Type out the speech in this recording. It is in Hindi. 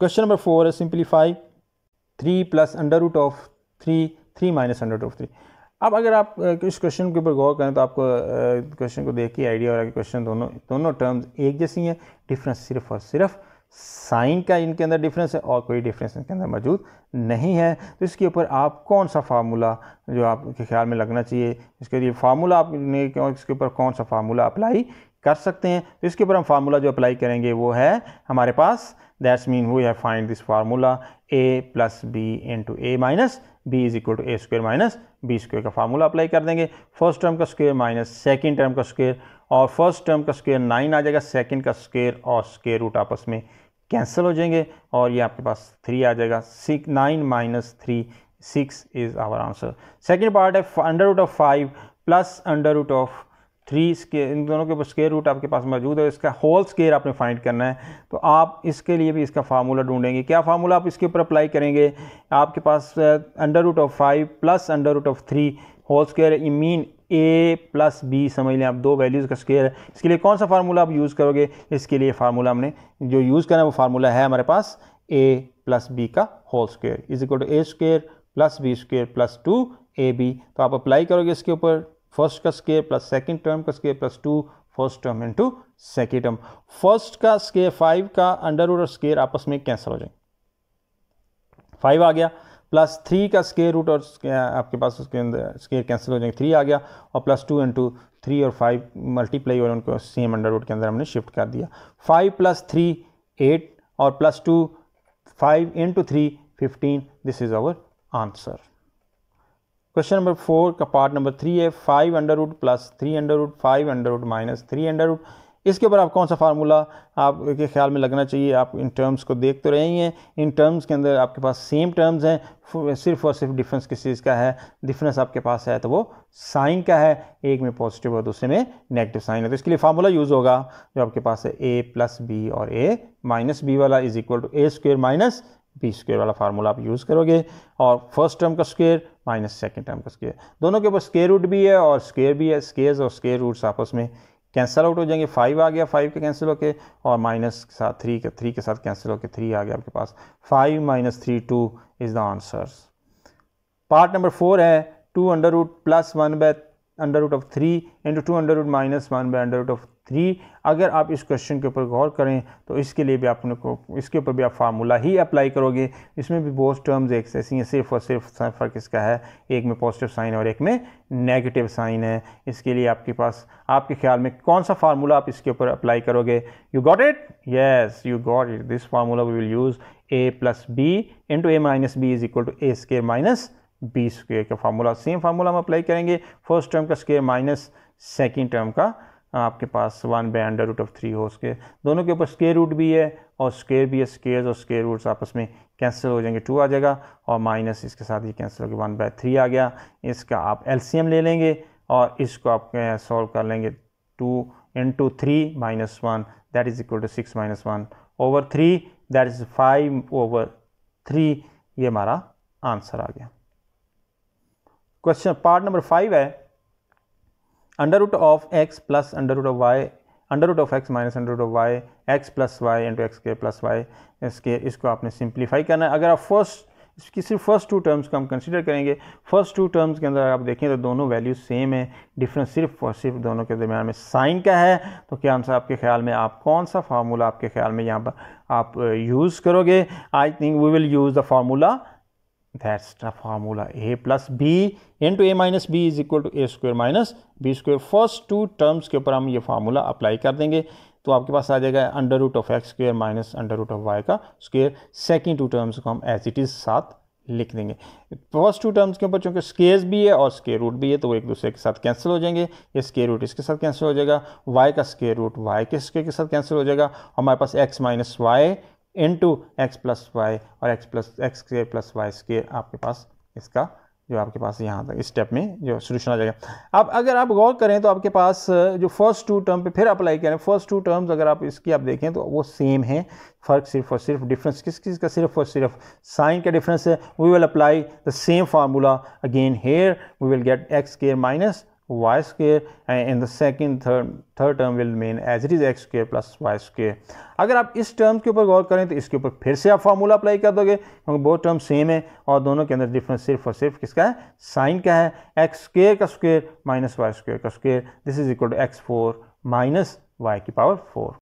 क्वेश्चन नंबर फोर है simplify three plus under root of three three minus under root of three अब अगर आप इस क्वेश्चन के ऊपर गौर करें तो आपको क्वेश्चन को देख के आइडिया हो रहा है कि क्वेश्चन दोनों दोनों टर्म्स एक जैसी हैं डिफरेंस सिर्फ़ और सिर्फ़ साइन का इनके अंदर डिफरेंस है और कोई डिफरेंस इनके अंदर मौजूद नहीं है। तो इसके ऊपर आप कौन सा फार्मूला जो आपके ख्याल में लगना चाहिए, इसके लिए फार्मूला आपने इसके ऊपर कौन सा फार्मूला अप्लाई कर सकते हैं। तो इसके ऊपर हम फार्मूला जो अप्लाई करेंगे वो है हमारे पास। That's mean we have find this formula A plus B into A minus B is equal to A square minus B square का फार्मूला अप्लाई कर देंगे। फ़र्स्ट टर्म का स्क्वेयर माइनस सेकेंड टर्म का स्क्वेयर और फ़र्स्ट टर्म का स्क्वेयर नाइन आ जाएगा। सेकेंड का स्क्वेयर और स्क्वेयर रूट आपस में कैंसिल हो जाएँगे और ये आपके पास थ्री आ जाएगा। Six nine minus three six is our answer second part है under root of five plus under root of three square इन दोनों के ऊपर स्केयर रूट आपके पास मौजूद है इसका होल स्केयर आपने फाइंड करना है। तो आप इसके लिए भी इसका फार्मूला ढूंढेंगे। क्या फार्मूला आप इसके ऊपर अप्लाई करेंगे? आपके पास under root of five plus under root of three whole square है। मीन ए प्लस बी समझ लें आप, दो वैल्यूज़ का स्केयर है। इसके लिए कौन सा फार्मूला आप यूज़ करोगे? इसके लिए फार्मूला हमने जो यूज़ करना है वो फार्मूला है हमारे पास ए प्लस बी का whole square is equal to A square plus B square plus two A B तो आप अप्लाई करोगे इसके ऊपर। फ़र्स्ट का स्केयर प्लस सेकेंड टर्म का square plus two, first term into second term first का स्केयर फाइव का अंडर रूट और स्केयर आपस में कैंसिल हो जाए फाइव आ गया, प्लस थ्री का स्केयर रूट और आपके पास उसके अंदर स्केयर कैंसिल हो जाएँगे, थ्री आ गया, और प्लस टू इंटू थ्री और फाइव मल्टीप्लाई और उनको सेम अंडर रूट के अंदर हमने शिफ्ट कर दिया। फाइव प्लस थ्री, एट, और plus two, five into three fifteen this is our answer question number four का पार्ट नंबर थ्री है five under root plus three under root five under root minus three under root इसके ऊपर आप कौन सा फार्मूला आपके ख्याल में लगना चाहिए? आप इन टर्म्स को देख तो रहे हैं इन टर्म्स के अंदर आपके पास सेम टर्म्स हैं। सिर्फ़ और सिर्फ़ डिफरेंस किस चीज़ का है? डिफरेंस आपके पास है तो वो साइन का है। एक में पॉजिटिव और दूसरे में नेगेटिव साइन है। तो इसके लिए फार्मूला यूज़ होगा। जो आपके पास है ए प्लस बी और ए माइनस बी वाला is equal to A square minus B square वाला फार्मूला आप यूज़ करोगे। और फ़र्स्ट टर्म का स्क्वेयर माइनस सेकेंड टर्म का स्केयर दोनों के ऊपर स्केयर रूट भी है और स्केयर भी है। स्केयर्स और स्केयर रूट्स आपस में कैंसिल आउट हो जाएँगे। फाइव आ गया फाइव के कैंसिल होके और माइनस के साथ थ्री के थ्री के साथ कैंसिल होके थ्री आ गया आपके पास। Five minus three two is the answers part number four है two under root plus one by under root of three into two under root minus one by under root of three अगर आप इस क्वेश्चन के ऊपर गौर करें तो इसके लिए भी आपने को, इसके ऊपर भी आप फार्मूला ही अप्लाई करोगे। इसमें भी बहुत टर्म्स एक ऐसी हैं, सिर्फ़ और सिर्फ़ फ़र्क इसका है। एक में पॉजिटिव साइन और एक में नेगेटिव साइन है। इसके लिए आपके पास, आपके ख्याल में कौन सा फार्मूला आप इसके ऊपर अप्लाई करोगे? You got it yes you got it this formula we will use A plus B into A minus B is equal to A square minus B square का फार्मूला। सेम फार्मूला हम अप्लाई करेंगे। फ़र्स्ट टर्म का स्केयर माइनस सेकेंड टर्म का, आपके पास one by under root of three हो स्केयर दोनों के ऊपर स्केयर रूट भी है और स्केयर भी है। स्केयर और स्केयर रूट्स आपस में कैंसिल हो जाएँगे टू आ जाएगा और माइनस इसके साथ ये कैंसिल हो गया वन बाय थ्री आ गया। इसका आप एलसीएम ले लेंगे और इसको आप सॉल्व कर लेंगे। Two in two three minus one that is equal to six minus one over three that is five over three ये हमारा आंसर आ गया। क्वेश्चन पार्ट नंबर फाइव है under root of X plus under root of Y under root of X minus under root of Y X plus Y into X के प्लस वाई इसके, इसको आपने सिंप्लीफाई करना है। अगर आप फ़र्स्ट इसकी सिर्फ़ फ़र्स्ट टू टर्म्स को हम कंसिडर करेंगे फ़र्स्ट टू टर्म्स के अंदर आप देखें तो दोनों वैल्यू सेम है डिफरेंस सिर्फ़ और सिर्फ़ दोनों के दरमियान में साइन का है। तो क्या आंसर आपके ख्याल में, आप कौन सा फार्मूला आपके ख्याल में यहाँ पर आप यूज़ करोगे? I think we will use the formula that's the formula a plus b into a minus b is equal to a square minus b square. First two terms के ऊपर हम ये फार्मूला अप्लाई कर देंगे तो आपके पास आ जाएगा under root of X square minus under root of Y का स्क्वेयर सेकेंड टू टर्म्स को हम एज इट इज़ साथ लिख देंगे। फ़र्स्ट टू टर्म्स के ऊपर चूँकि स्केयर भी है और स्केयर रूट भी है तो वो एक दूसरे के साथ कैंसिल हो जाएँगे। ये स्केयर रूट इसके साथ कैंसिल हो जाएगा वाई का स्केयर रूट वाई के स्केयर के साथ कैंसिल हो जाएगा। हमारे पास X minus Y into X plus Y और X plus X square plus Y square आपके पास इसका, जो आपके पास यहाँ तक स्टेप में जो सोल्यूशन आ जाएगा। अब अगर आप गौर करें तो आपके पास, जो फ़र्स्ट टू टर्म पे फिर अप्लाई करें फ़र्स्ट टू टर्म्स अगर आप इसकी आप देखें तो वो सेम है। फ़र्क सिर्फ़ और सिर्फ़ डिफरेंस किस किस का सिर्फ़ और सिर्फ़ साइन का डिफरेंस है। We will apply the same formula again here we will get X square minus Y square in the second third third term will main as it is X square plus Y square अगर आप इस टर्म के ऊपर गौर करें तो इसके ऊपर फिर से आप फार्मूला अप्लाई कर दोगे, क्योंकि बहुत टर्म सेम है, और दोनों के अंदर डिफरेंस सिर्फ़ और सिर्फ़ किसका है? साइन का है। एक्स स्केयर का स्क्वेयर माइनस वाई स्क्वेयर का square this is equal to X four minus Y की पावर फोर